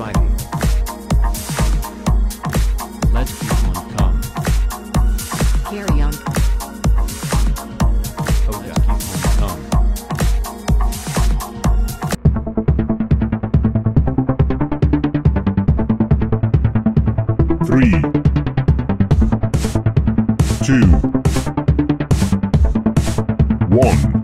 fighting. Let's keep on. Carry on. Oh, Three, two, one.